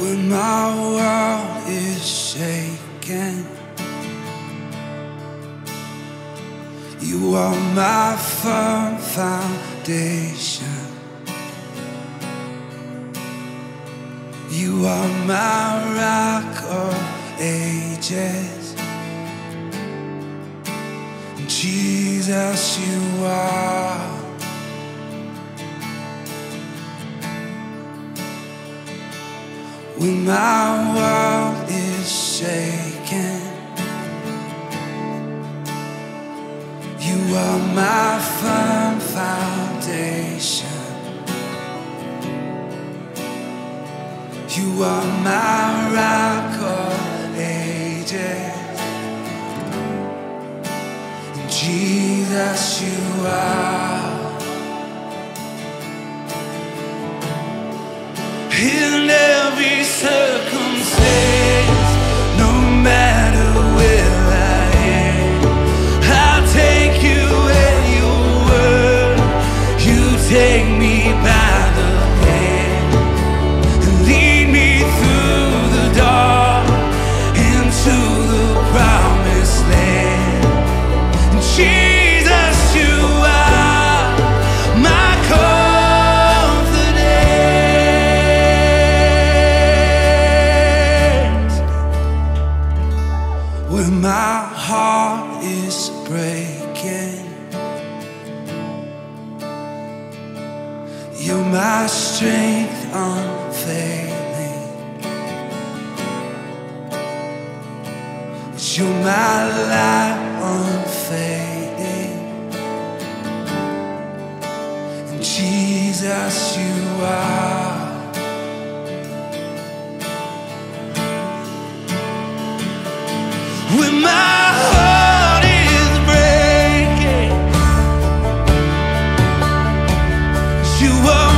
when my world is shaking. You are my firm foundation. You are my rock of ages. Jesus, you are. When my world is shaking. You are my firm foundation. You are my rock of ages. Jesus, you are. You're my strength unfailing. You're my light unfading. And Jesus, you are. When my you were